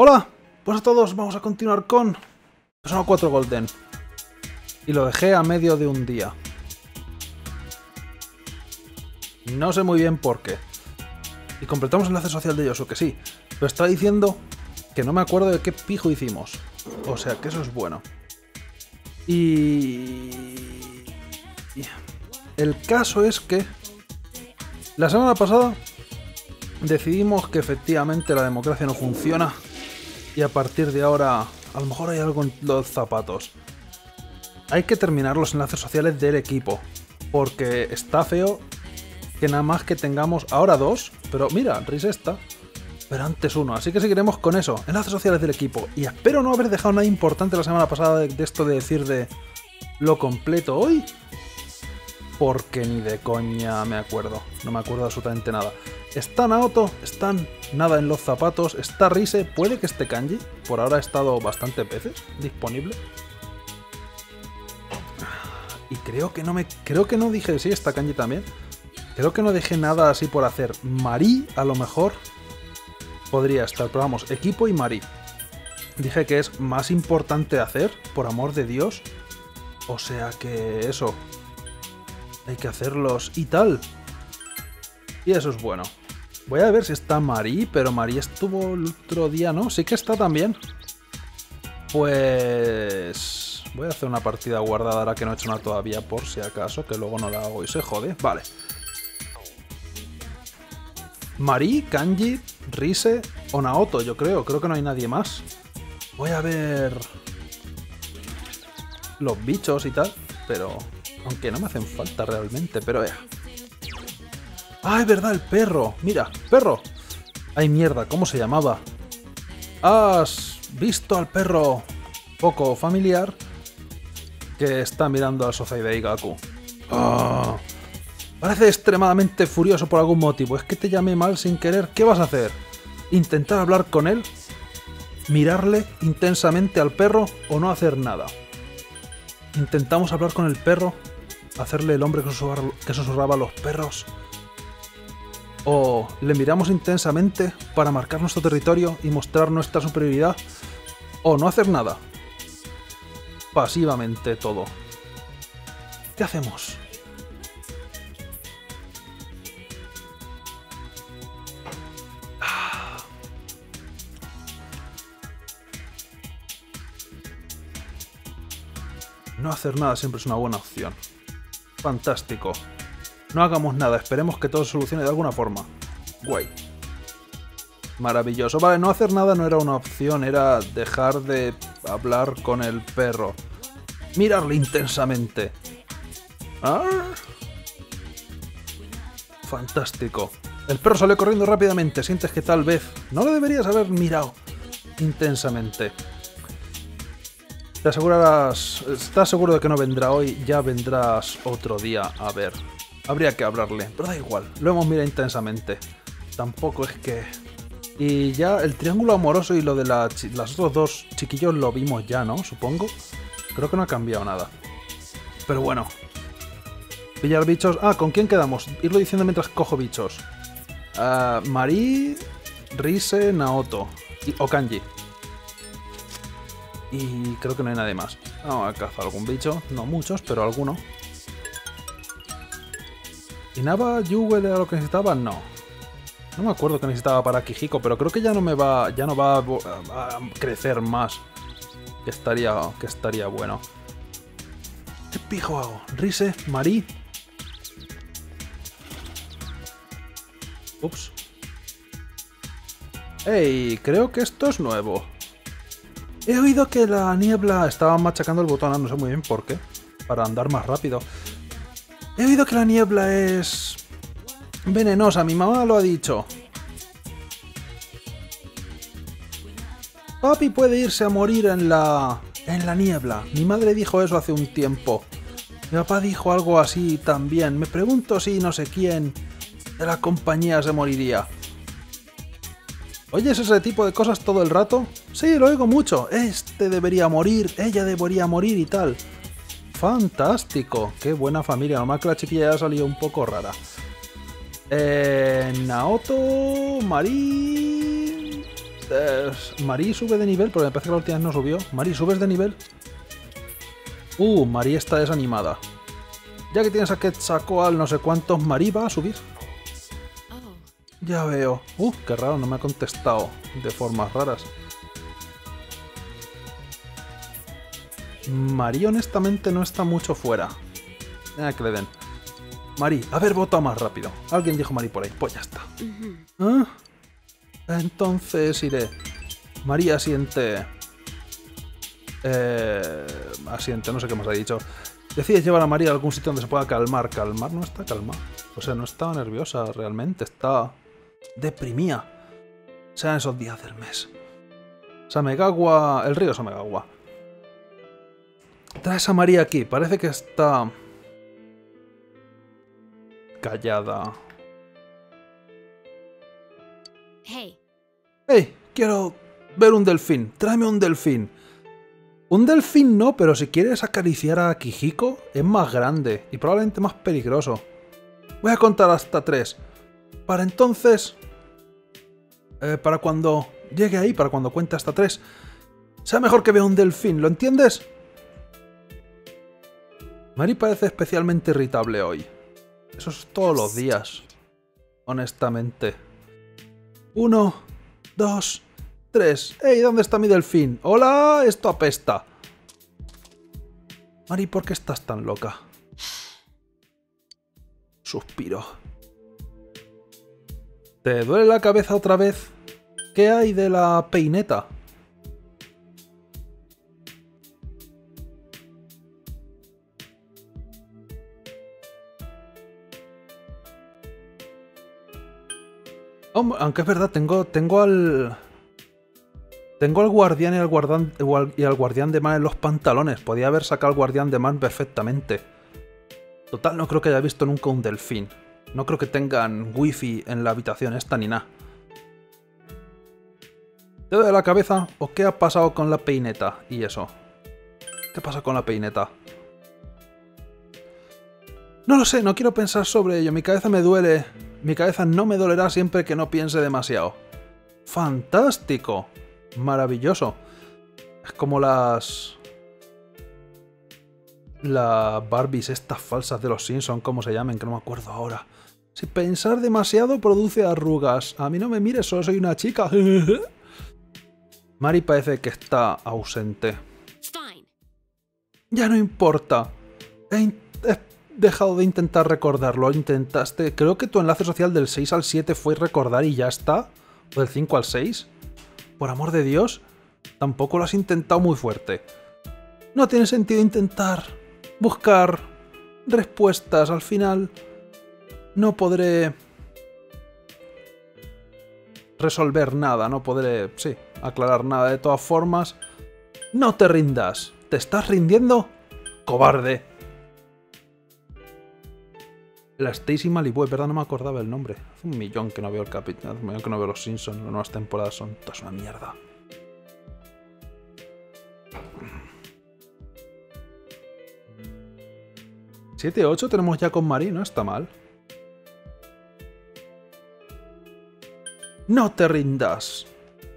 Hola, pues a todos vamos a continuar con Persona 4 Golden. Y lo dejé a medio de un día. No sé muy bien por qué. Y completamos el enlace social de Yosu, que sí. Pero estaba diciendo que no me acuerdo de qué pijo hicimos. O sea que eso es bueno. Y... El caso es que... La semana pasada decidimos que efectivamente la democracia no funciona y a partir de ahora a lo mejor hay algo en los zapatos. Hay que terminar los enlaces sociales del equipo, porque está feo que nada más que tengamos ahora dos, pero mira, Riz está, pero antes uno, así que seguiremos con eso, enlaces sociales del equipo. Y espero no haber dejado nada importante la semana pasada de, de esto de decir de lo completo hoy, porque ni de coña me acuerdo, no me acuerdo absolutamente nada. Está Naoto, están nada en los zapatos, está Rise, puede que esté Kanji, por ahora ha estado bastantes veces disponible. Y creo que no me. Creo que no dije. Sí, está Kanji también. Creo que no dejé nada así por hacer. Marí, a lo mejor. Podría estar. Pero vamos, equipo y Marí. Dije que es más importante hacer, por amor de Dios. O sea que eso. Hay que hacerlos y tal. Y eso es bueno. Voy a ver si está Marí, pero Marí estuvo el otro día, ¿no? Sí que está también. Pues... Voy a hacer una partida guardada ahora que no he hecho nada todavía por si acaso, que luego no la hago y se jode. Vale. Marí, Kanji, Rise o Naoto, yo creo. Creo que no hay nadie más. Voy a ver... Los bichos y tal, pero... Aunque no me hacen falta realmente, pero ya. ¡Ah, es verdad, el perro! Mira, perro. ¡Ay, mierda! ¿Cómo se llamaba? ¿Has visto al perro poco familiar que está mirando al sofá de Igaku? ¡Ah! Parece extremadamente furioso por algún motivo. Es que te llamé mal sin querer. ¿Qué vas a hacer? ¿Intentar hablar con él? ¿Mirarle intensamente al perro o no hacer nada? Intentamos hablar con el perro, hacerle el hombre que susurraba a los perros. O le miramos intensamente para marcar nuestro territorio y mostrar nuestra superioridad. O no hacer nada. Pasivamente todo. ¿Qué hacemos? No hacer nada siempre es una buena opción. Fantástico. No hagamos nada, esperemos que todo se solucione de alguna forma. Guay. Maravilloso. Vale, no hacer nada no era una opción, era dejar de hablar con el perro. Mirarle intensamente. ¿Ah? Fantástico. El perro salió corriendo rápidamente. Sientes que tal vez no lo deberías haber mirado intensamente. Te asegurarás. ¿Estás seguro de que no vendrá hoy? Ya vendrás otro día a ver. Habría que hablarle, pero da igual. Lo hemos mirado intensamente. Tampoco es que. Y ya el triángulo amoroso y lo de la las otros dos chiquillos lo vimos ya, ¿no? Supongo. Creo que no ha cambiado nada. Pero bueno. Pillar bichos. Ah, ¿con quién quedamos? Irlo diciendo mientras cojo bichos. Uh, Marí, Rise, Naoto. Y, o Kanji. Y creo que no hay nadie más. Vamos a cazar algún bicho. No muchos, pero alguno. ¿Y Nava Yuge era lo que necesitaba? No. No me acuerdo que necesitaba para Kijiko, pero creo que ya no me va. ya no va a, a crecer más. Que estaría. que estaría bueno. ¿Qué pijo hago? Rise, Marí. Ups. ¡Ey! Creo que esto es nuevo. He oído que la niebla estaba machacando el botón, no sé muy bien por qué. Para andar más rápido. He oído que la niebla es... venenosa, mi mamá lo ha dicho. Papi puede irse a morir en la... en la niebla. Mi madre dijo eso hace un tiempo. Mi papá dijo algo así también. Me pregunto si no sé quién de la compañía se moriría. ¿Oyes ese tipo de cosas todo el rato? Sí, lo oigo mucho. Este debería morir, ella debería morir y tal. Fantástico, qué buena familia. Nomás que la chiquilla ya ha salido un poco rara. Eh, Naoto, Marí. Eh, Marí sube de nivel, pero me parece que la última vez no subió. Marí, ¿subes de nivel? Uh, Marí está desanimada. Ya que tienes a Quetzalcoatl no sé cuántos, Marí va a subir. Oh, Ya veo. Uh, qué raro, no me ha contestado de formas raras. Marí honestamente no está mucho fuera. Nada que le den. Marí, haber votado más rápido. Alguien dijo Marí por ahí. Pues ya está. Ah, Entonces iré. María asiente. Eh, asiente, no sé qué más ha dicho. Decides llevar a María a algún sitio donde se pueda calmar. Calmar no está calma. O sea, no está nerviosa realmente. Está deprimida. Sean esos días del mes. Samegawa. El río Samegawa. Traes a María aquí. Parece que está. Callada. Hey, ¡Hey! Quiero ver un delfín. Tráeme un delfín. Un delfín no, pero si quieres acariciar a Kijiko, es más grande y probablemente más peligroso. Voy a contar hasta tres. Para entonces... eh, para cuando llegue ahí, para cuando cuente hasta tres, sea mejor que vea un delfín, ¿lo entiendes? Mari parece especialmente irritable hoy. Eso es todos los días. Honestamente. Uno, dos, tres. ¡Ey! ¿Dónde está mi delfín? ¡Hola! Esto apesta. Mari, ¿por qué estás tan loca? Suspiro. ¿Te duele la cabeza otra vez? ¿Qué hay de la peineta? Aunque es verdad, tengo, tengo al... Tengo al guardián y al, guardan- y al guardián de mar en los pantalones. Podía haber sacado al guardián de mar perfectamente. Total, no creo que haya visto nunca un delfín. No creo que tengan wifi en la habitación esta ni nada. ¿Te duele la cabeza? ¿O qué ha pasado con la peineta? Y eso. ¿Qué pasa con la peineta? No lo sé, no quiero pensar sobre ello. Mi cabeza me duele. Mi cabeza no me dolerá siempre que no piense demasiado. ¡Fantástico! Maravilloso. Es como las... Las Barbies estas falsas de los Simpsons, como se llamen, que no me acuerdo ahora. Si pensar demasiado produce arrugas. A mí no me mires, solo soy una chica. Mari parece que está ausente. Ya no importa. Dejado de intentar recordarlo. Intentaste. Creo que tu enlace social del 6 al 7 fue recordar y ya está. ¿O del 5 al 6? Por amor de Dios. Tampoco lo has intentado muy fuerte. No tiene sentido intentar buscar respuestas. Al final. No podré. Resolver nada. No podré. Sí, aclarar nada. De todas formas. No te rindas. ¿Te estás rindiendo? ¡Cobarde! La Stacy Malibu, verdad, no me acordaba el nombre. Hace un millón que no veo el hace un millón que no veo los Simpsons. Las nuevas temporadas son todas una mierda. ¿7 8 tenemos ya con Mari? No está mal. No te rindas.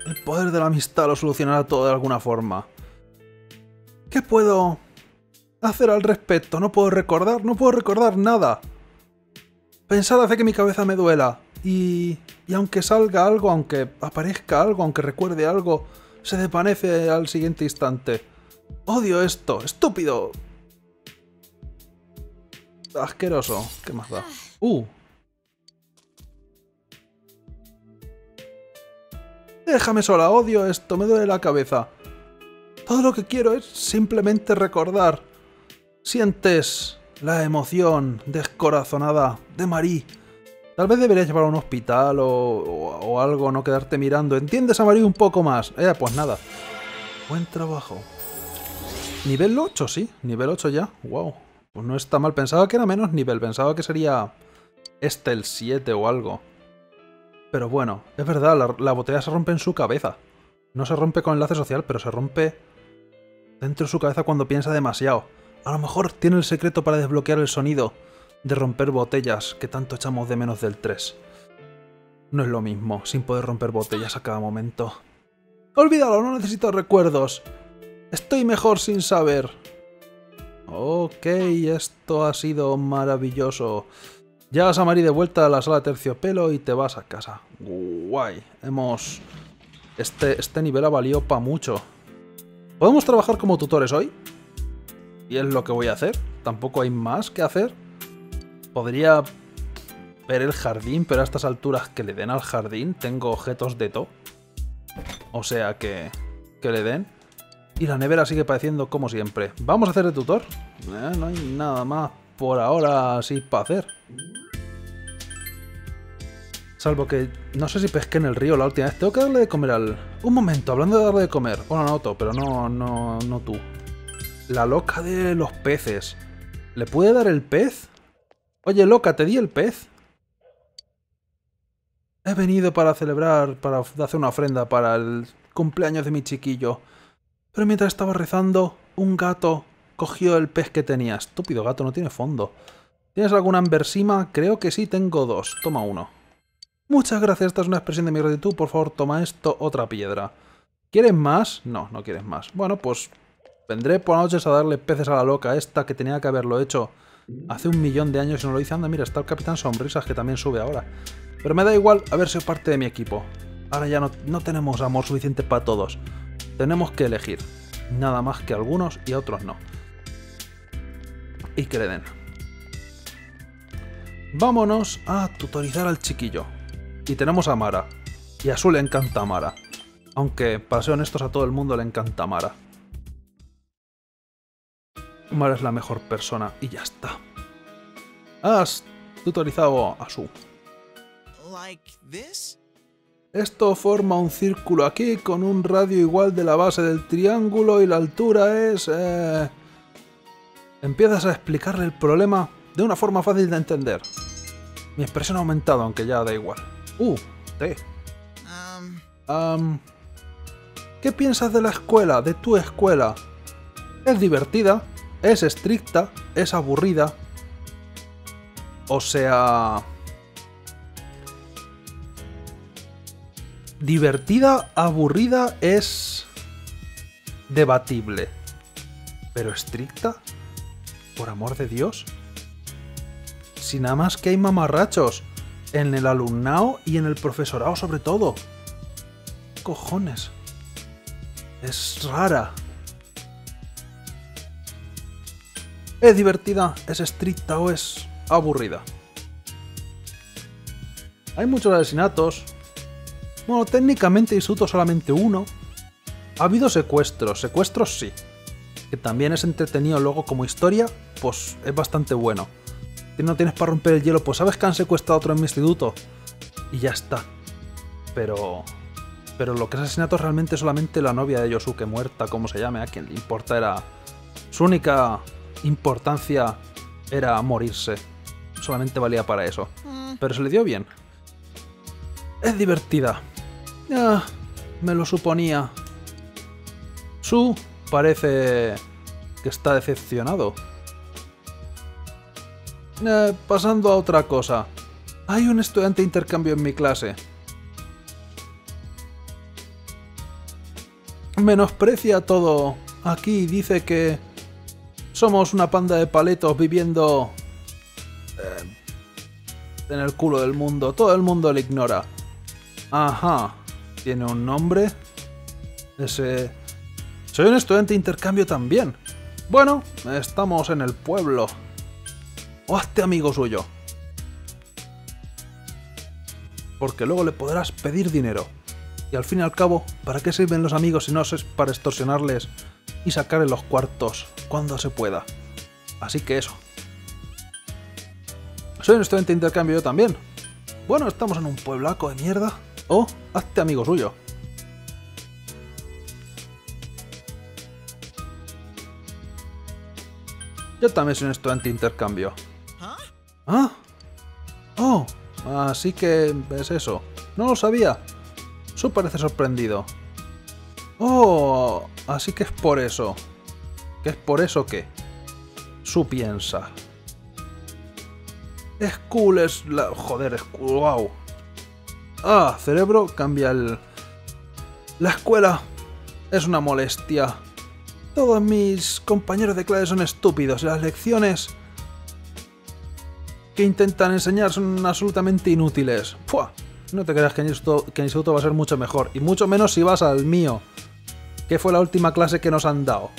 El poder de la amistad lo solucionará todo de alguna forma. ¿Qué puedo hacer al respecto? No puedo recordar, no puedo recordar nada. Pensar hace que mi cabeza me duela. Y, y aunque salga algo, aunque aparezca algo, aunque recuerde algo, se desvanece al siguiente instante. Odio esto, estúpido. Asqueroso. ¿Qué más da? Uh. Déjame sola, odio esto, me duele la cabeza. Todo lo que quiero es simplemente recordar. Sientes la emoción descorazonada de Marí. Tal vez deberías llevar a un hospital o, o- algo, no quedarte mirando. ¿Entiendes a Marí un poco más? Eh, pues nada. Buen trabajo. Nivel 8, sí. Nivel 8 ya. Wow. Pues no está mal. Pensaba que era menos nivel. Pensaba que sería este el 7 o algo. Pero bueno, es verdad, la, la botella se rompe en su cabeza. No se rompe con enlace social, pero se rompe dentro de su cabeza cuando piensa demasiado. A lo mejor tiene el secreto para desbloquear el sonido de romper botellas que tanto echamos de menos del 3. No es lo mismo, sin poder romper botellas a cada momento. Olvídalo, no necesito recuerdos. Estoy mejor sin saber. Ok, esto ha sido maravilloso. Llegas a Mari de vuelta a la sala terciopelo y te vas a casa. Guay. Hemos... Este, este nivel ha valido para mucho. ¿Podemos trabajar como tutores hoy? Y es lo que voy a hacer. Tampoco hay más que hacer. Podría ver el jardín, pero a estas alturas que le den al jardín tengo objetos de to. O sea que... Que le den. Y la nevera sigue pareciendo como siempre. ¿Vamos a hacer de tutor? Eh, no hay nada más por ahora así para hacer. Salvo que no sé si pesqué en el río la última vez. Tengo que darle de comer al... Un momento, hablando de darle de comer. Bueno, no, Otto, pero no, no, no tú. La loca de los peces. ¿Le puede dar el pez? Oye, loca, te di el pez. He venido para celebrar, para hacer una ofrenda para el cumpleaños de mi chiquillo. Pero mientras estaba rezando, un gato cogió el pez que tenía. Estúpido gato, no tiene fondo. ¿Tienes alguna anversima? Creo que sí, tengo dos. Toma uno. Muchas gracias, esta es una expresión de mi gratitud. Por favor, toma esto, otra piedra. ¿Quieres más? No, no quieres más. Bueno, pues vendré por noches a darle peces a la loca esta que tenía que haberlo hecho hace un millón de años y no lo hice. Anda, mira, está el Capitán Sonrisas que también sube ahora. Pero me da igual haber sido parte de mi equipo. Ahora ya no, no tenemos amor suficiente para todos. Tenemos que elegir. Nada más que algunos y a otros no. Y que le den. Vámonos a tutorizar al chiquillo. Y tenemos a Mara. Y a Su le encanta Mara. Aunque, para ser honestos, a todo el mundo le encanta Mara. Mara es la mejor persona y ya está. Has tutorizado a Su. Esto forma un círculo aquí con un radio igual de la base del triángulo y la altura es... Eh... Empiezas a explicarle el problema de una forma fácil de entender. Mi expresión ha aumentado, aunque ya da igual. Uh, té. Um, ¿Qué piensas de la escuela, de tu escuela? Es divertida, es estricta, es aburrida. O sea... Divertida, aburrida es... debatible. Pero estricta, por amor de Dios. Si nada más que hay mamarrachos. En el alumnado y en el profesorado sobre todo. Cojones. Es rara. ¿Es divertida? ¿Es estricta o es aburrida? Hay muchos asesinatos. Bueno, técnicamente disfruto solamente uno. Ha habido secuestros. Secuestros sí. Que también es entretenido luego como historia, pues es bastante bueno. Si no tienes para romper el hielo, pues sabes que han secuestrado a otro en mi instituto. Y ya está. Pero... Pero lo que es asesinato es realmente solamente la novia de Yosuke muerta, como se llame, a quien le importa era... Su única importancia era morirse. Solamente valía para eso. hmm, Pero se le dio bien. Es divertida. Ya, me lo suponía. Su parece que está decepcionado. Eh, pasando a otra cosa. Hay un estudiante de intercambio en mi clase. Menosprecia todo. Aquí dice que somos una panda de paletos viviendo eh, en el culo del mundo. Todo el mundo le ignora. Ajá. ¿Tiene un nombre? Ese... Soy un estudiante de intercambio también. Bueno, estamos en el pueblo. Hazte amigo suyo. Porque luego le podrás pedir dinero. Y al fin y al cabo, ¿para qué sirven los amigos si no es para extorsionarles y sacarle los cuartos cuando se pueda? Así que eso. Soy un estudiante de intercambio yo también. Bueno, estamos en un pueblaco de mierda. O hazte amigo suyo. Yo también soy un estudiante de intercambio. ¿Ah? Oh, así que es eso. No lo sabía. Su parece sorprendido. Oh, así que es por eso. ¿Qué es por eso qué? Su piensa. Es cool, es la... Joder, es cool, wow. Ah, cerebro, cambia el... La escuela es una molestia. Todos mis compañeros de clase son estúpidos las lecciones que intentan enseñar son absolutamente inútiles. ¡Fua! No te creas que en, instituto, que va a ser mucho mejor. Y mucho menos si vas al mío. Que fue la última clase que nos han dado.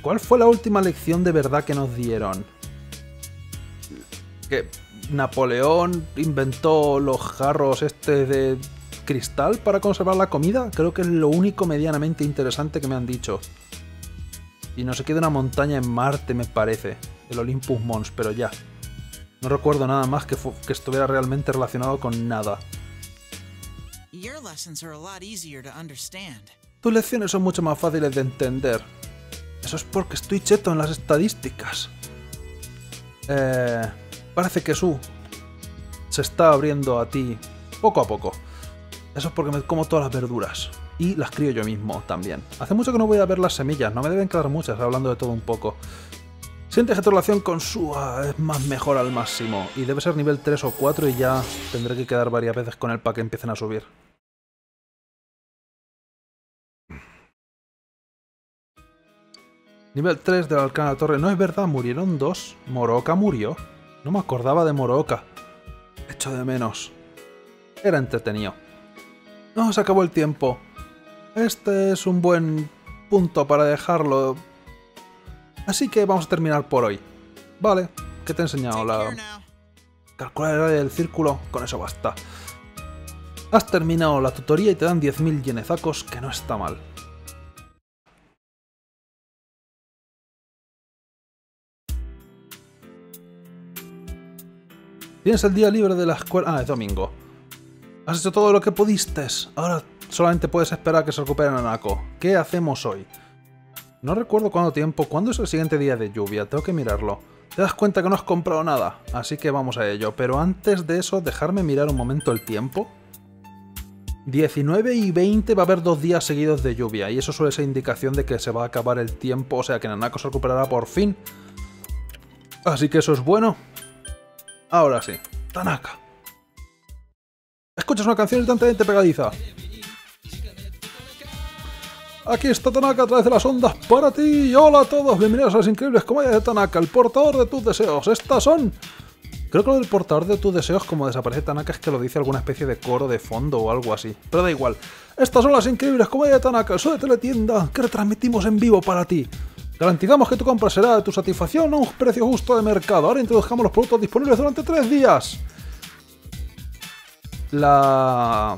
¿Cuál fue la última lección de verdad que nos dieron? Que Napoleón inventó los jarros este de cristal para conservar la comida. Creo que es lo único medianamente interesante que me han dicho. Y no sé qué de una montaña en Marte, me parece. El Olympus Mons, pero ya. No recuerdo nada más que, que estuviera realmente relacionado con nada. Tus lecciones son mucho más fáciles de entender. Eso es porque estoy cheto en las estadísticas. Eh, parece que Su se está abriendo a ti poco a poco. Eso es porque me como todas las verduras. Y las crío yo mismo también. Hace mucho que no voy a ver las semillas, no me deben quedar muchas, hablando de todo un poco. Sientes que tu relación con Sua es más mejor al máximo. Y debe ser nivel 3 o 4 y ya tendré que quedar varias veces con él para que empiecen a subir. Nivel 3 del Alcán de la Torre. No es verdad, murieron dos. Moroka murió. No me acordaba de Moroka. Echo de menos. Era entretenido. No, se acabó el tiempo. Este es un buen punto para dejarlo. Así que vamos a terminar por hoy. Vale, ¿qué te he enseñado? La... Calcular el área del círculo, con eso basta. Has terminado la tutoría y te dan 10.000 yenezacos, que no está mal. Tienes el día libre de la escuela... Ah, es domingo. Has hecho todo lo que pudiste. Ahora solamente puedes esperar a que se recupere Nanako. ¿Qué hacemos hoy? No recuerdo cuánto tiempo. ¿Cuándo es el siguiente día de lluvia? Tengo que mirarlo. Te das cuenta que no has comprado nada, así que vamos a ello. Pero antes de eso, dejarme mirar un momento el tiempo. 19 y 20 va a haber dos días seguidos de lluvia, y eso suele ser indicación de que se va a acabar el tiempo, o sea que Nanako se recuperará por fin. Así que eso es bueno. Ahora sí, Tanaka. Escuchas una canción instantáneamente pegadiza. Aquí está Tanaka a través de las ondas para ti. Hola a todos, bienvenidos a las increíbles comedias de Tanaka, el portador de tus deseos. Estas son. Creo que lo del portador de tus deseos, como desaparece Tanaka, es que lo dice alguna especie de coro de fondo o algo así. Pero da igual. Estas son las increíbles comedias de Tanaka, el show de teletienda que retransmitimos en vivo para ti. Garantizamos que tu compra será de tu satisfacción a un precio justo de mercado. Ahora introduzcamos los productos disponibles durante tres días. La...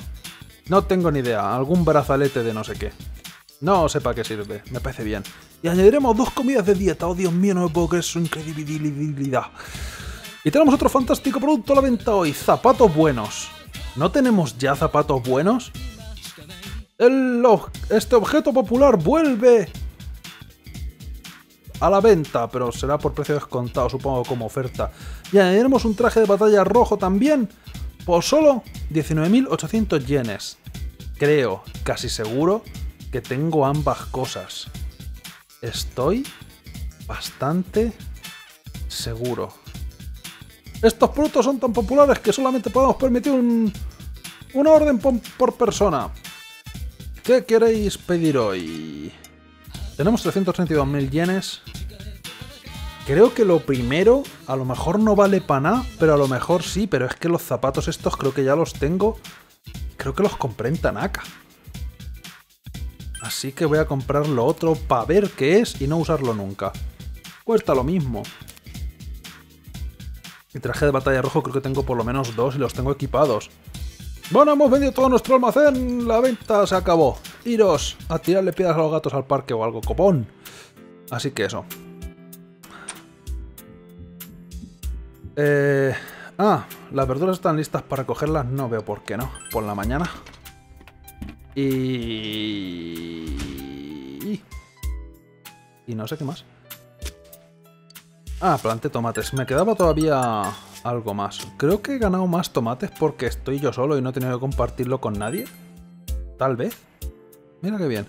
No tengo ni idea. Algún brazalete de no sé qué. No sé para qué sirve. Me parece bien. Y añadiremos dos comidas de dieta. Oh, Dios mío, no me puedo creer su incredibilidad. Y tenemos otro fantástico producto a la venta hoy. Zapatos buenos. ¿No tenemos ya zapatos buenos? El este objeto popular vuelve a la venta, pero será por precio descontado, supongo, como oferta. Y añadiremos un traje de batalla rojo también, por solo 19.800 yenes. Creo, casi seguro, que tengo ambas cosas. Estoy bastante seguro. Estos productos son tan populares que solamente podemos permitir un, una orden por, por persona. ¿Qué queréis pedir hoy? Tenemos 332.000 yenes. Creo que lo primero, a lo mejor no vale para nada, pero a lo mejor sí, pero es que los zapatos estos creo que ya los tengo. Creo que los compré en Tanaka. Así que voy a comprar lo otro para ver qué es y no usarlo nunca. Cuesta lo mismo. Mi traje de batalla rojo creo que tengo por lo menos dos y los tengo equipados. Bueno, hemos vendido todo nuestro almacén, la venta se acabó. Iros a tirarle piedras a los gatos al parque o algo, copón. Así que eso. Eh... Ah, las verduras están listas para cogerlas, no veo por qué no. Por la mañana. Y... Y no sé qué más. Ah, planté tomates. Me quedaba todavía algo más. Creo que he ganado más tomates porque estoy yo solo y no he tenido que compartirlo con nadie. Tal vez. Mira qué bien.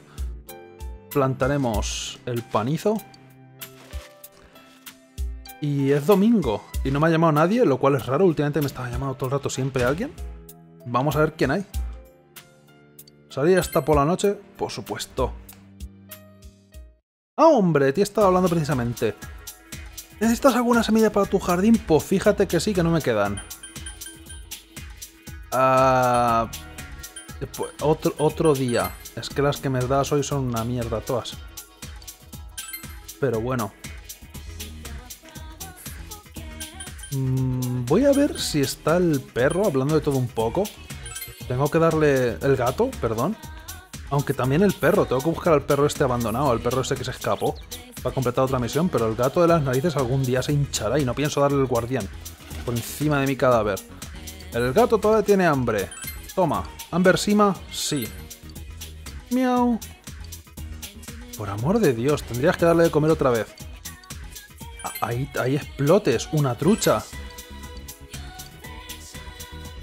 Plantaremos el panizo. Y es domingo. Y no me ha llamado nadie, lo cual es raro. Últimamente me estaba llamando todo el rato siempre alguien. Vamos a ver quién hay. ¿Salir hasta por la noche? Por supuesto. Ah, hombre, te he estado hablando precisamente. ¿Necesitas alguna semilla para tu jardín? Pues fíjate que sí, que no me quedan. Ah... después- otro, otro día. Es que las que me das hoy son una mierda todas. Pero bueno. Mm, voy a ver si está el perro hablando de todo un poco. Tengo que darle... El gato, perdón. Aunque también el perro. Tengo que buscar al perro este abandonado. Al perro ese que se escapó. Para completar otra misión. Pero el gato de las narices algún día se hinchará y no pienso darle el guardián. Por encima de mi cadáver. El gato todavía tiene hambre. Toma. ¿Amber Sima? Sí. Miau. Por amor de Dios, tendrías que darle de comer otra vez. Ahí, ahí explotes, una trucha.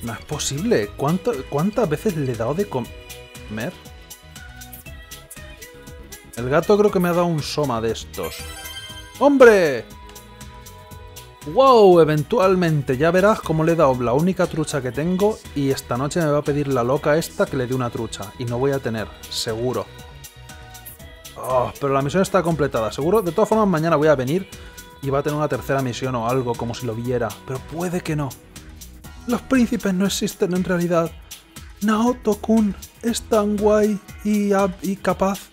No es posible. ¿Cuánto- ¿Cuántas veces le he dado de comer? El gato creo que me ha dado un soma de estos. ¡Hombre! ¡Wow! Eventualmente, ya verás cómo le he dado la única trucha que tengo y esta noche me va a pedir la loca esta que le dé una trucha. Y no voy a tener, seguro. Oh, pero la misión está completada, seguro. De todas formas, mañana voy a venir y va a tener una tercera misión o algo, como si lo viera. Pero puede que no. Los príncipes no existen en realidad. Naoto-kun es tan guay y capaz.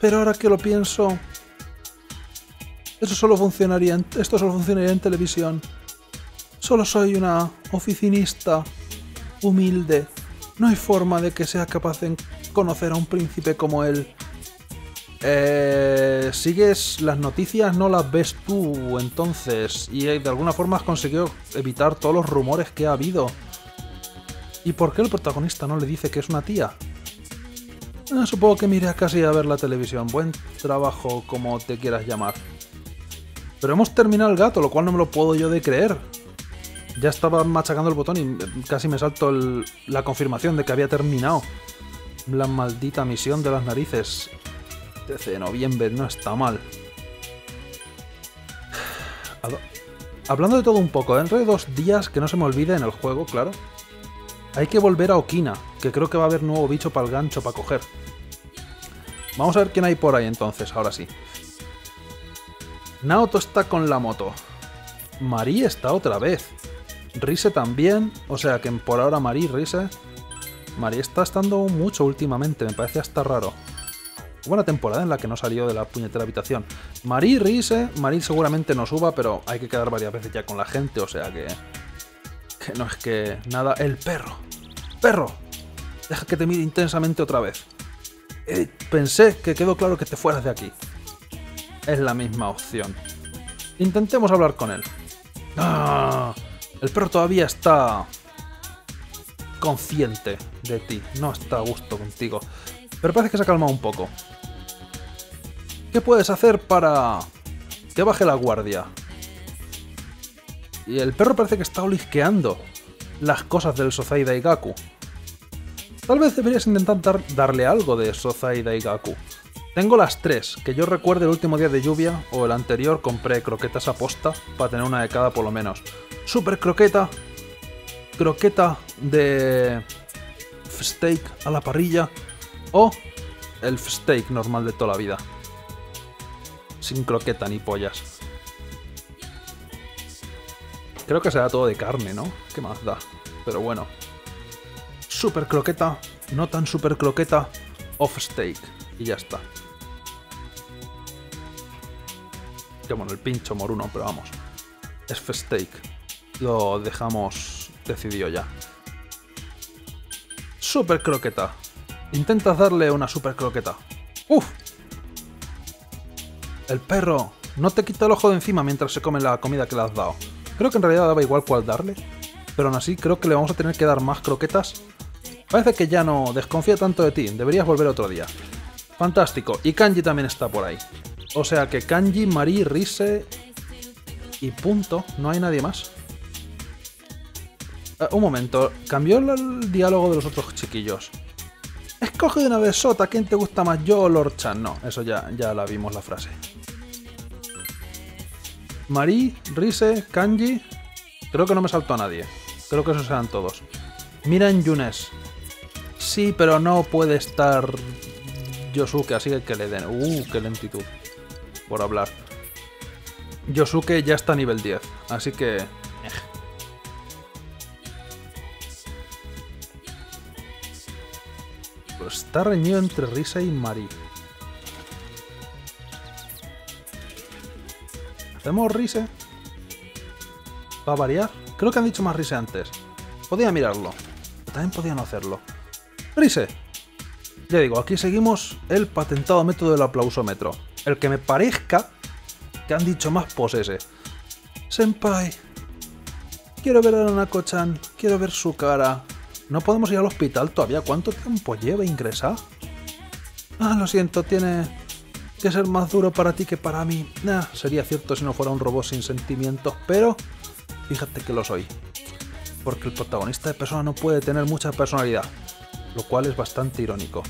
Pero ahora que lo pienso... Eso solo funcionaría en, esto solo funcionaría en televisión. Solo soy una oficinista humilde. No hay forma de que sea capaz de conocer a un príncipe como él. Eh, sigues las noticias, no las ves tú entonces. Y de alguna forma has conseguido evitar todos los rumores que ha habido. ¿Y por qué el protagonista no le dice que es una tía? Eh, supongo que miré casi a ver la televisión. Buen trabajo, como te quieras llamar. Pero hemos terminado el gato, lo cual no me lo puedo yo de creer. Ya estaba machacando el botón y eh, casi me salto la confirmación de que había terminado. La maldita misión de las narices. 13 de noviembre, no está mal. Hab- Hablando de todo un poco, dentro de dos días, que no se me olvide en el juego, claro. Hay que volver a Okina, que creo que va a haber nuevo bicho para el gancho para coger. Vamos a ver quién hay por ahí entonces, ahora sí. Naoto está con la moto. Marie está otra vez. Rise también, o sea que por ahora Marie, Rise. Marie está estando mucho últimamente, me parece hasta raro. Hubo una temporada en la que no salió de la puñetera habitación. Marie, Rise, Marie seguramente no suba, pero hay que quedar varias veces ya con la gente, o sea que... Que no es que... Nada, el perro. Perro. Deja que te mire intensamente otra vez. Eh, pensé que quedó claro que te fueras de aquí. Es la misma opción. Intentemos hablar con él. Ah, el perro todavía está consciente de ti. No está a gusto contigo. Pero parece que se ha calmado un poco. ¿Qué puedes hacer para que baje la guardia? Y el perro parece que está olisqueando las cosas del Sozai Daigaku. Tal vez deberías intentar dar- darle algo de Sozai Daigaku. Tengo las tres, que yo recuerde el último día de lluvia o el anterior compré croquetas a posta para tener una de cada por lo menos. Super croqueta, croqueta de steak a la parrilla o el steak normal de toda la vida. Sin croqueta ni pollas. Creo que será todo de carne, ¿no? ¿Qué más da? Pero bueno. Super croqueta, no tan super croqueta, off steak. Y ya está. Que bueno, el pincho moruno, pero vamos. Es steak. Lo dejamos decidido ya. Super croqueta. Intentas darle una super croqueta. ¡Uf! El perro no te quita el ojo de encima mientras se come la comida que le has dado. Creo que en realidad daba igual cuál darle. Pero aún así creo que le vamos a tener que dar más croquetas. Parece que ya no desconfía tanto de ti. Deberías volver otro día. Fantástico. Y Kanji también está por ahí. O sea que Kanji, Marie, Rise y punto. No hay nadie más. Eh, un momento. Cambió el, diálogo de los otros chiquillos. Escoge de una vez Sota. ¿Quién te gusta más, yo o Lord Chan? No, eso ya, ya la vimos la frase. Marie, Rise, Kanji. Creo que no me saltó a nadie. Creo que esos eran todos. Miran Yunes. Sí, pero no puede estar Yosuke, así que le den. Uh, qué lentitud. Por hablar. Yosuke ya está a nivel 10, así que... Pues está reñido entre Risa y Mari. ¿Hacemos Rise? ¿Va a variar? Creo que han dicho más Rise antes. Podía mirarlo. pero También podía no hacerlo. Rise. Ya digo, aquí seguimos el patentado método del aplausómetro. El que me parezca que han dicho más posese. Senpai. Quiero ver a Nanako-chan. Quiero ver su cara. No podemos ir al hospital todavía. ¿Cuánto tiempo lleva ingresar? Ah, lo siento, tiene que ser más duro para ti que para mí. Nah, sería cierto si no fuera un robot sin sentimientos, pero fíjate que lo soy. Porque el protagonista de persona no puede tener mucha personalidad, lo cual es bastante irónico.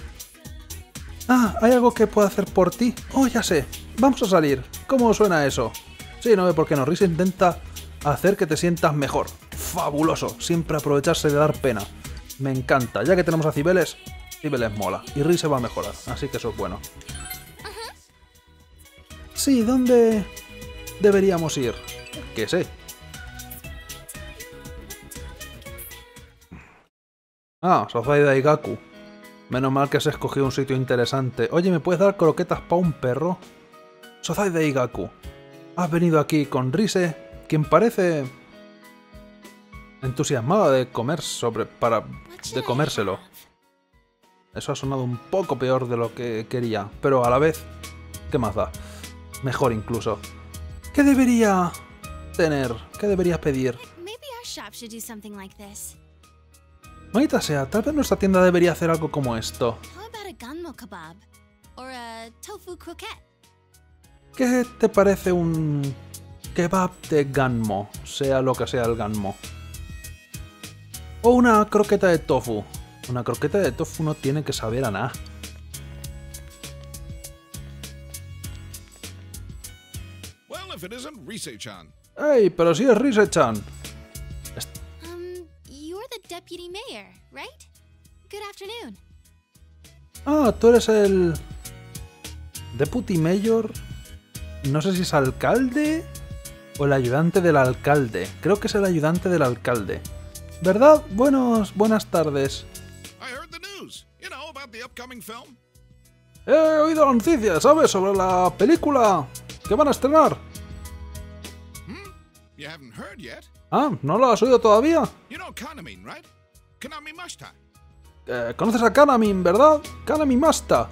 Ah, ¿hay algo que pueda hacer por ti? Oh, ya sé. Vamos a salir. ¿Cómo suena eso? Sí, no ve por qué no. Risa intenta hacer que te sientas mejor. Fabuloso. Siempre aprovecharse de dar pena. Me encanta. Ya que tenemos a Cibeles, Cibeles mola. Y Risa va a mejorar. Así que eso es bueno. Sí, ¿dónde deberíamos ir? ¿Qué sé? Ah, Sofai Daigaku. Menos mal que se escogió un sitio interesante. Oye, ¿me puedes dar croquetas para un perro? Sozai de Igaku. Has venido aquí con Rise, quien parece entusiasmado de comer sobre para de comérselo. Eso ha sonado un poco peor de lo que quería, pero a la vez, ¿qué más da? Mejor incluso. ¿Qué debería tener? ¿Qué debería pedir? Maldita sea, tal vez nuestra tienda debería hacer algo como esto. ¿Qué te parece un kebab de ganmo, sea lo que sea el ganmo? O una croqueta de tofu. Una croqueta de tofu no tiene que saber a nada. Well, if it isn't Rise-chan. ¡Ey! Pero si es Rise-chan. Deputy mayor, right? Good afternoon. Ah, tú eres el... Deputy Mayor... No sé si es alcalde o el ayudante del alcalde. Creo que es el ayudante del alcalde. ¿Verdad? Buenos, buenas tardes. I heard the news. You know, about the upcoming film. He oído la noticia, ¿sabes? Sobre la película que van a estrenar. You haven't heard yet. Ah, ¿no lo has oído todavía? You know right? Eh, ¿Conoces a Kanamin, verdad? Kanami Masta.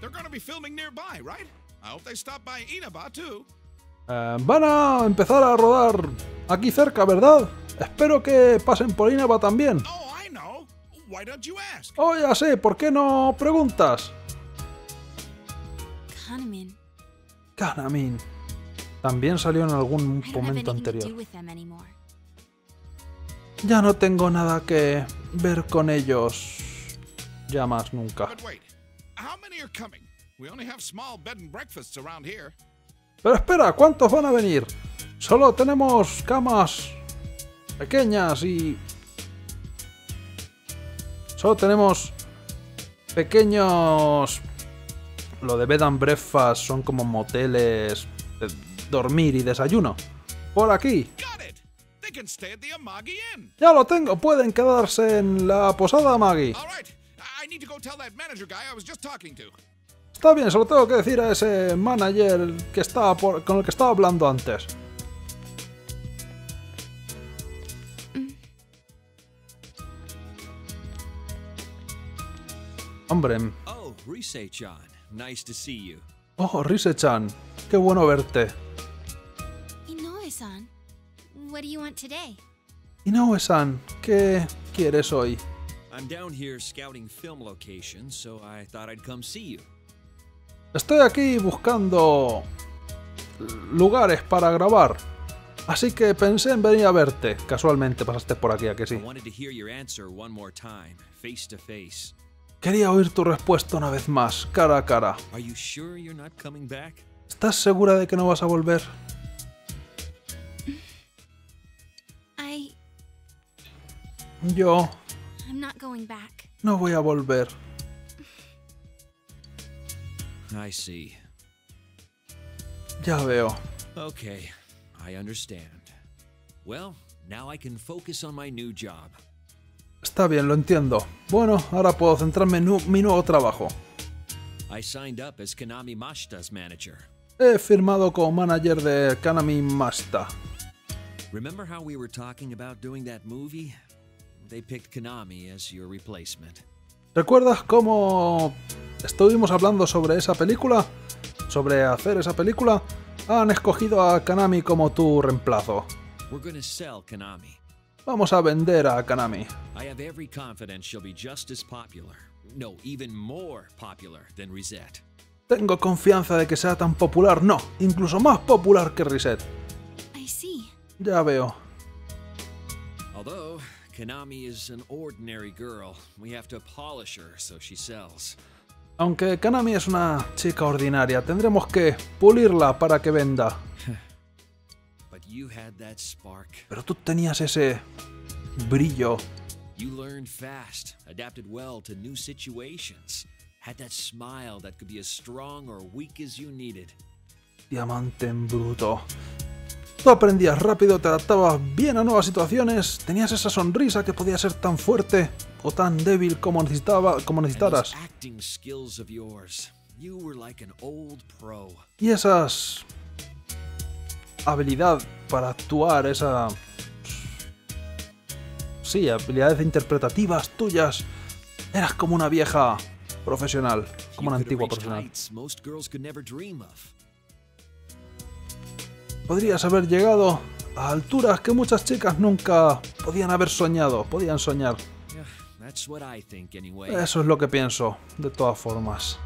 They're gonna be filming nearby, right? I hope they stop by Inaba too. Eh, van a empezar a rodar aquí cerca, ¿verdad? Espero que pasen por Inaba también. Oh, I know. Why don't you ask? Oh, ya sé, ¿por qué no preguntas? Kahneman. Kanamin. También salió en algún momento anterior. Ya no tengo nada que ver con ellos. Ya más nunca. Pero espera, ¿cuántos van a venir? Solo tenemos camas pequeñas y... Solo tenemos pequeños... Lo de bed and breakfast son como moteles de dormir y desayuno. Por aquí. Ya lo tengo, pueden quedarse en la posada Maggie. All right. I I need to go tell that manager guy I was just talking to. Está bien, se lo tengo que decir a ese manager que estaba por- con el que estaba hablando antes. Hombre, Oh, Rise-chan. Nice to see you. oh, Rise-chan, qué bueno verte. Inoue-san, what do you want today? Inoue-san, ¿qué quieres hoy? I'm down here scouting film locations, so I thought I'd come see you. Estoy aquí buscando lugares para grabar. Así que pensé en venir a verte. Casualmente pasaste por aquí, ¿a que I sí? wanted to hear your answer one more time, face to face. Quería oír tu respuesta una vez más, cara a cara. Are you sure you're not coming back? ¿Estás segura de que no vas a volver? Yo... I'm not going back. No voy a volver. I see. Ya veo. Okay, I understand. Well, now I can focus on my new job. Está bien, lo entiendo. Bueno, ahora puedo centrarme en mi nuevo trabajo. I signed up as Konami Mashita's manager. He firmado como manager de Kanami Masta. Remember how we were talking about doing that movie? ¿Recuerdas cómo estuvimos hablando sobre esa película? Sobre hacer esa película. Han escogido a Kanami como tu reemplazo. We're gonna sell Konami. Vamos a vender a Kanami. I have every confidence she'll be just as popular. No, even more popular than Reset. Tengo confianza de que sea tan popular. No, incluso más popular que Reset. I see. Ya veo. Konami is an ordinary girl, we have to polish her so she sells. Aunque Kanami es una chica ordinaria, tendremos que pulirla para que venda. But you had that spark. Pero tú tenías ese brillo. You learned fast, adapted well to new situations, had that smile that could be as strong or weak as you needed. Diamante en bruto. Tú aprendías rápido, te adaptabas bien a nuevas situaciones, tenías esa sonrisa que podía ser tan fuerte o tan débil como, necesitaba, como necesitaras. Y esas... habilidad para actuar, esa... Sí, habilidades interpretativas tuyas. Eras como una vieja profesional, como una antigua profesional. Podrías haber llegado a alturas que muchas chicas nunca podían haber soñado, podían soñar. Eso es lo que pienso, de todas formas.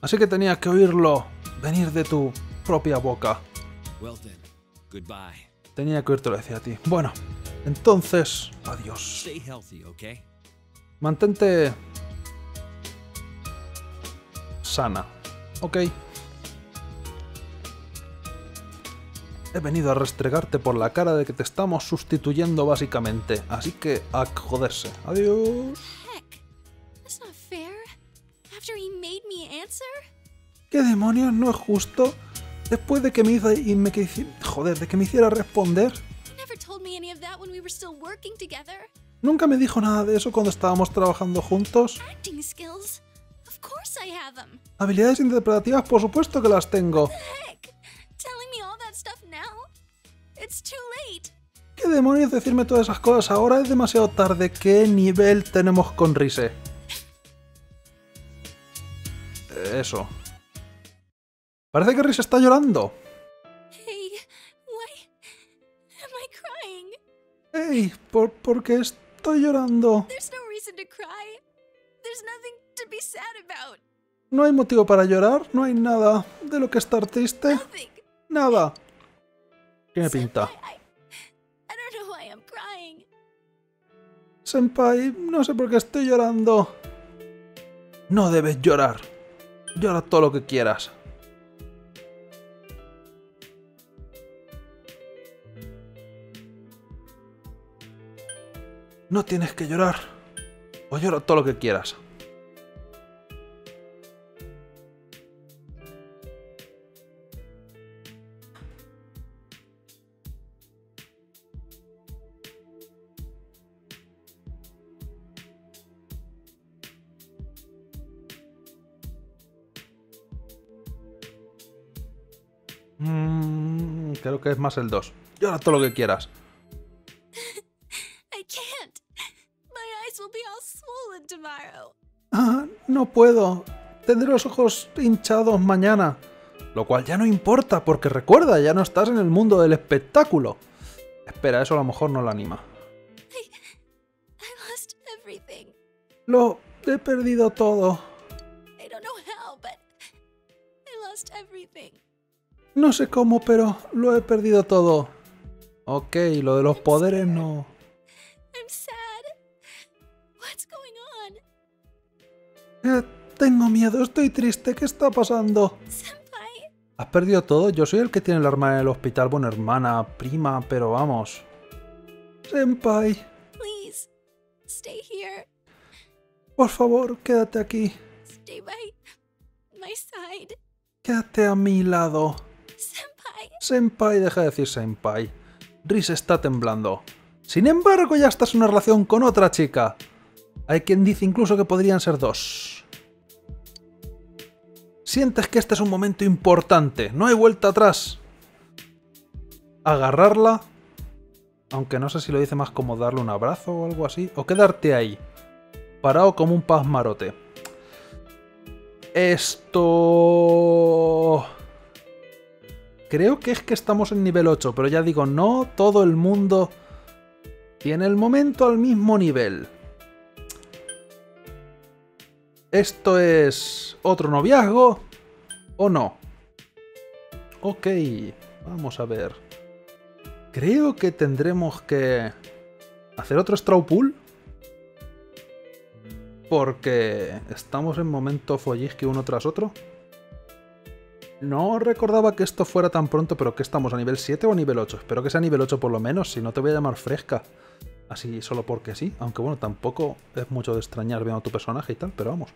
Así que tenía que oírlo venir de tu propia boca. Tenía que oírtelo decir a ti. Bueno, entonces, adiós. Mantente sana, ¿ok? He venido a restregarte por la cara de que te estamos sustituyendo básicamente, así que a joderse. Adiós. ¿Qué demonios no es justo? Después de que me hizo y me que joder, de que me hiciera responder, nunca me dijo nada de eso cuando estábamos trabajando juntos. Habilidades interpretativas, por supuesto que las tengo. ¿Qué demonios decirme todas esas cosas ahora? Es demasiado tarde. ¿Qué nivel tenemos con Rise? Eso. Parece que Rise está llorando. Hey. ¿por, ¿Por qué estoy llorando? No hay motivo para llorar, no hay nada de lo que estar triste. Nada. Tiene pinta. Senpai, no sé por qué estoy llorando. No debes llorar. Llora todo lo que quieras. No tienes que llorar. O llora todo lo que quieras. Que es más el 2. Llora todo lo que quieras. Ah, no puedo. Tendré los ojos hinchados mañana. Lo cual ya no importa, porque recuerda, ya no estás en el mundo del espectáculo. Espera, eso a lo mejor no lo anima. I lost everything. Lo he perdido todo. I don't know how, but I lost everything. No sé cómo, pero lo he perdido todo. Ok, lo de los poderes no. Eh, tengo miedo, estoy triste. ¿Qué está pasando? ¿Has perdido todo? Yo soy el que tiene la hermana en el hospital. Bueno, hermana, prima, pero vamos. Senpai, Please, stay here. por favor, quédate aquí. Stay by my side. Quédate a mi lado. Senpai. Deja de decir senpai. Riz está temblando. Sin embargo, ya estás en una relación con otra chica. Hay quien dice incluso que podrían ser dos. Sientes que este es un momento importante, no hay vuelta atrás. Agarrarla, aunque no sé si lo dice más como darle un abrazo o algo así, o quedarte ahí, parado como un pasmarote. Esto... Creo que es que estamos en nivel 8, pero ya digo, no todo el mundo tiene el momento al mismo nivel. ¿Esto es otro noviazgo o no? Ok, vamos a ver. Creo que tendremos que hacer otro straw pool. Porque estamos en momento follisque uno tras otro. No recordaba que esto fuera tan pronto, pero que estamos a nivel 7 o a nivel 8. Espero que sea nivel 8 por lo menos, si no te voy a llamar fresca. Así solo porque sí. Aunque bueno, tampoco es mucho de extrañar viendo a tu personaje y tal, pero vamos.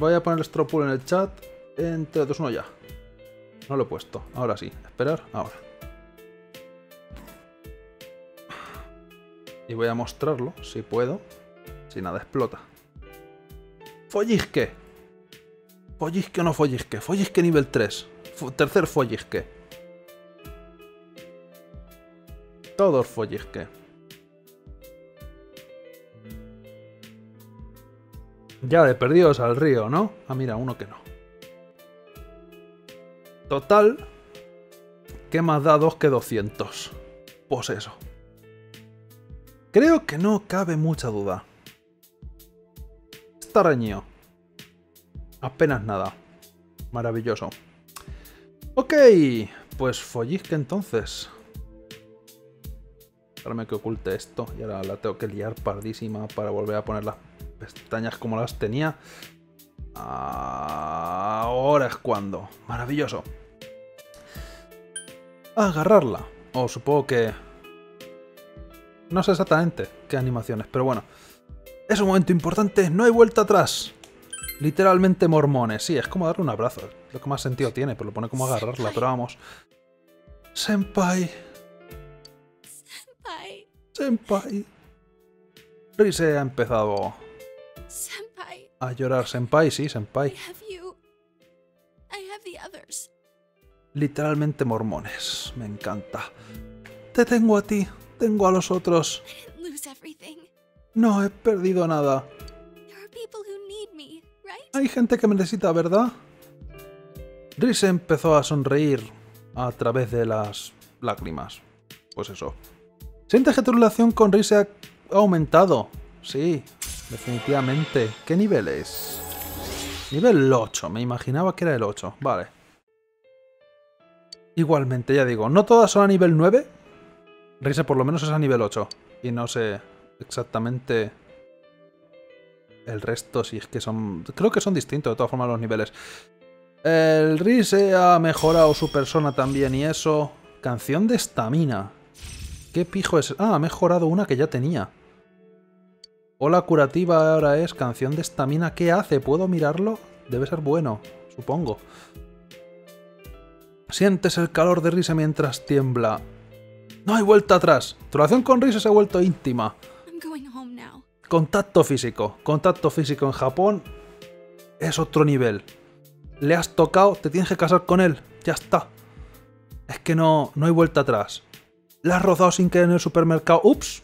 Voy a poner el en el chat. En 3, 2, 1 ya. No lo he puesto. Ahora sí. Esperar. Ahora. Y voy a mostrarlo, si puedo. Si nada explota. Follisque. Follisque o no follisque. Follisque nivel 3. Fu- tercer follisque. Todos follisque. Ya de perdidos al río, ¿no? Ah, mira, uno que no. Total. ¿Qué más da 2 que 200? Pues eso. Creo que no cabe mucha duda. Está reñido. Apenas nada. Maravilloso. Ok, pues follisque entonces. Espérame que oculte esto y ahora la tengo que liar pardísima para volver a poner las pestañas como las tenía. Ahora es cuando. Maravilloso. Agarrarla. O supongo que... No sé exactamente qué animaciones, pero bueno. Es un momento importante, no hay vuelta atrás. Literalmente mormones. Sí, es como darle un abrazo. Lo que más sentido tiene, pero lo pone como agarrarla, pero vamos. Senpai, Senpai. senpai. Rise ha empezado Senpai. a llorar. Senpai, sí, I senpai. have you. I have the others. Literalmente mormones. Me encanta. Te tengo a ti, tengo a los otros. No he perdido nada. Hay gente que me necesita, ¿verdad? Rise empezó a sonreír a través de las lágrimas. Pues eso. ¿Sientes que tu relación con Rise ha aumentado? Sí, definitivamente. ¿Qué nivel es? Nivel 8, me imaginaba que era el 8. Vale. Igualmente, ya digo, no todas son a nivel 9. Rise por lo menos es a nivel 8. Y no sé exactamente el resto, si es que son. Creo que son distintos de todas formas los niveles. El Rise ha mejorado su persona también y eso. Canción de estamina. ¿Qué pijo es? Ah, ha mejorado una que ya tenía. Hola curativa ahora es canción de estamina. ¿Qué hace? ¿Puedo mirarlo? Debe ser bueno, supongo. Sientes el calor de Rise mientras tiembla. No hay vuelta atrás. Tu relación con Rise se ha vuelto íntima. Contacto físico. Contacto físico en Japón es otro nivel. Le has tocado, te tienes que casar con él. Ya está. Es que no, no hay vuelta atrás. Le has rozado sin querer en el supermercado. Ups.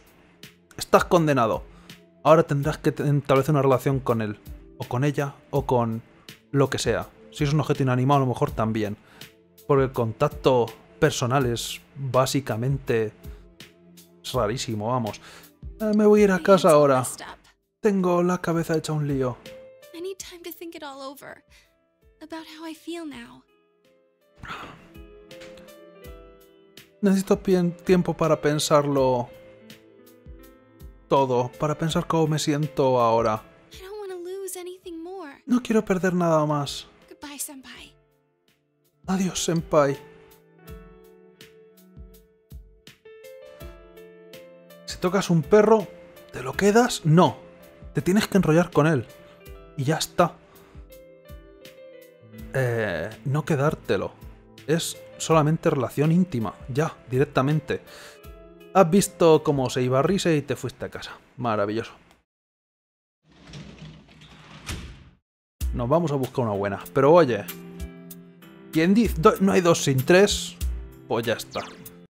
Estás condenado. Ahora tendrás que establecer una relación con él. O con ella. O con lo que sea. Si es un objeto inanimado, a lo mejor también. Porque el contacto personal es básicamente... Es rarísimo, vamos. Eh, me voy a ir a casa ahora. Tengo la cabeza hecha un lío. Necesito tiempo para pensarlo todo, para pensar cómo me siento ahora. No quiero perder nada más. Adiós, senpai. Si tocas un perro, ¿te lo quedas? No. Te tienes que enrollar con él. Y ya está. Eh, no quedártelo. Es solamente relación íntima. Ya, directamente. Has visto cómo se iba a risa y te fuiste a casa. Maravilloso. Nos vamos a buscar una buena. Pero oye, ¿Quién dice? no hay dos sin tres. Pues ya está.